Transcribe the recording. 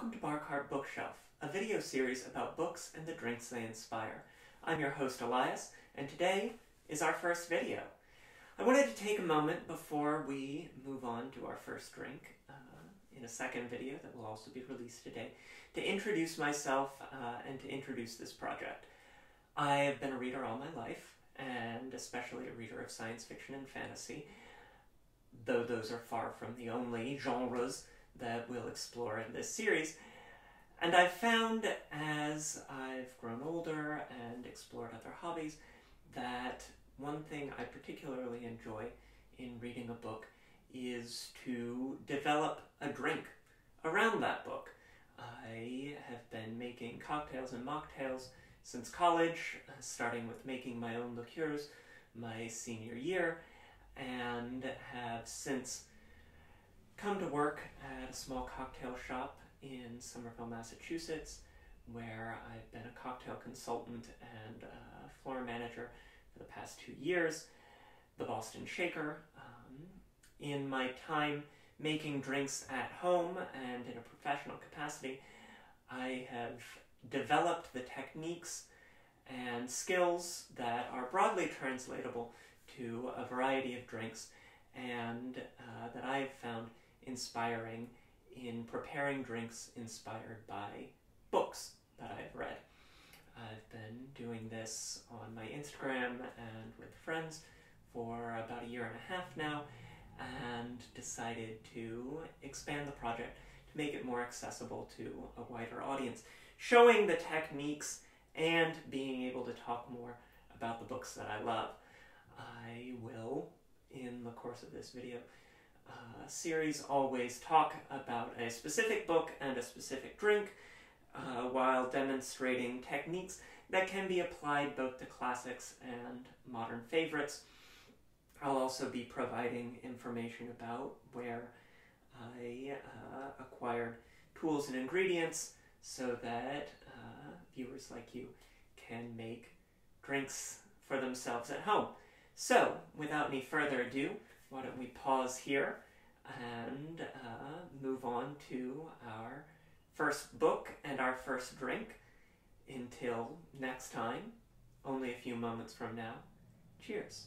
welcome to Bar Cart Bookshelf, a video series about books and the drinks they inspire. I'm your host Elias, and today is our first video. I wanted to take a moment before we move on to our first drink uh, in a second video that will also be released today to introduce myself uh, and to introduce this project. I have been a reader all my life, and especially a reader of science fiction and fantasy, though those are far from the only genres that we'll explore in this series. And I've found as I've grown older and explored other hobbies that one thing I particularly enjoy in reading a book is to develop a drink around that book. I have been making cocktails and mocktails since college, uh, starting with making my own liqueurs my senior year, and have since come to work a small cocktail shop in Somerville, Massachusetts, where I've been a cocktail consultant and floor manager for the past two years, the Boston Shaker. Um, in my time making drinks at home and in a professional capacity, I have developed the techniques and skills that are broadly translatable to a variety of drinks and uh, that I have found inspiring in preparing drinks inspired by books that I've read. I've been doing this on my Instagram and with friends for about a year and a half now and decided to expand the project to make it more accessible to a wider audience, showing the techniques and being able to talk more about the books that I love. I will, in the course of this video, uh, series always talk about a specific book and a specific drink uh, while demonstrating techniques that can be applied both to classics and modern favorites. I'll also be providing information about where I uh, acquired tools and ingredients so that uh, viewers like you can make drinks for themselves at home. So, without any further ado, why don't we pause here and uh, move on to our first book and our first drink. Until next time, only a few moments from now, cheers.